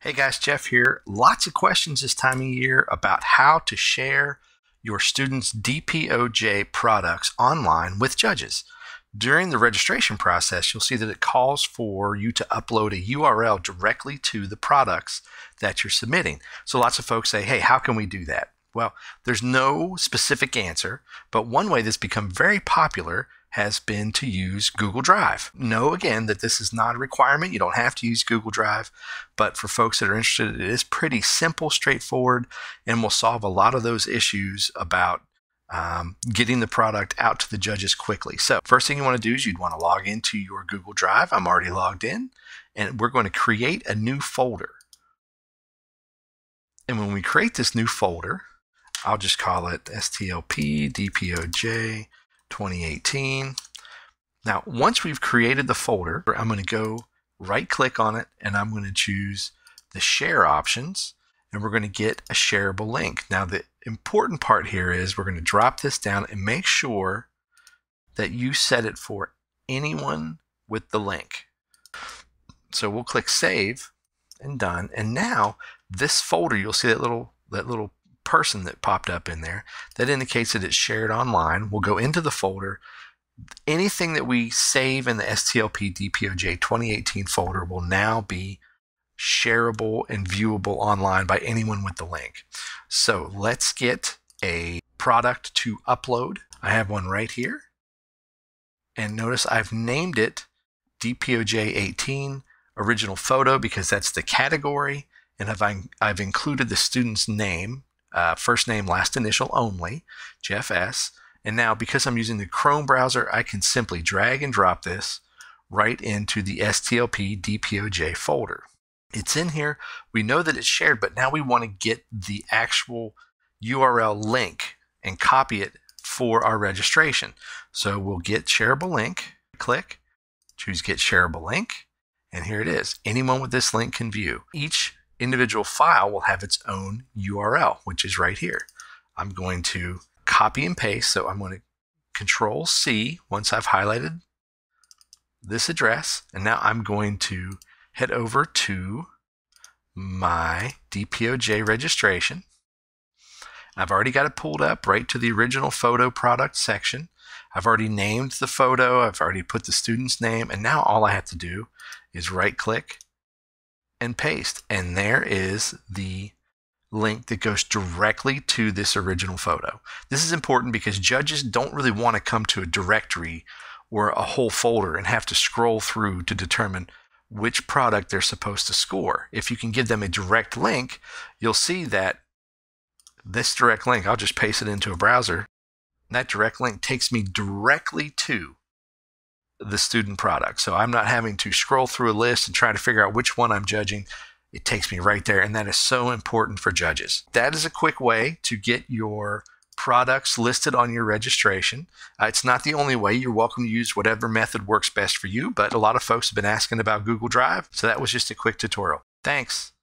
Hey guys, Jeff here. Lots of questions this time of year about how to share your students' DPOJ products online with judges. During the registration process, you'll see that it calls for you to upload a URL directly to the products that you're submitting. So lots of folks say, hey, how can we do that? Well, there's no specific answer, but one way that's become very popular has been to use Google Drive. Know again that this is not a requirement. You don't have to use Google Drive, but for folks that are interested, it is pretty simple, straightforward, and will solve a lot of those issues about um, getting the product out to the judges quickly. So, first thing you want to do is you'd want to log into your Google Drive. I'm already logged in, and we're going to create a new folder. And when we create this new folder, I'll just call it STLP DPOJ 2018. Now, once we've created the folder, I'm going to go right click on it and I'm going to choose the share options and we're going to get a shareable link. Now, the important part here is we're going to drop this down and make sure that you set it for anyone with the link. So we'll click save and done. And now this folder, you'll see that little that little person that popped up in there that indicates that it's shared online. We'll go into the folder. Anything that we save in the STLP DPOJ 2018 folder will now be shareable and viewable online by anyone with the link. So let's get a product to upload. I have one right here. And notice I've named it DPOJ 18 original photo because that's the category. And I've, I've included the student's name uh, first name, last initial only, Jeff S. And now, because I'm using the Chrome browser, I can simply drag and drop this right into the STLP DPOJ folder. It's in here. We know that it's shared, but now we want to get the actual URL link and copy it for our registration. So we'll get shareable link, click, choose get shareable link, and here it is. Anyone with this link can view. Each individual file will have its own URL, which is right here. I'm going to copy and paste. So I'm going to control C once I've highlighted this address. And now I'm going to head over to my DPOJ registration. I've already got it pulled up right to the original photo product section. I've already named the photo. I've already put the student's name. And now all I have to do is right click and paste. And there is the link that goes directly to this original photo. This is important because judges don't really want to come to a directory or a whole folder and have to scroll through to determine which product they're supposed to score. If you can give them a direct link, you'll see that this direct link, I'll just paste it into a browser. That direct link takes me directly to the student product. So I'm not having to scroll through a list and try to figure out which one I'm judging. It takes me right there, and that is so important for judges. That is a quick way to get your products listed on your registration. Uh, it's not the only way. You're welcome to use whatever method works best for you, but a lot of folks have been asking about Google Drive, so that was just a quick tutorial. Thanks.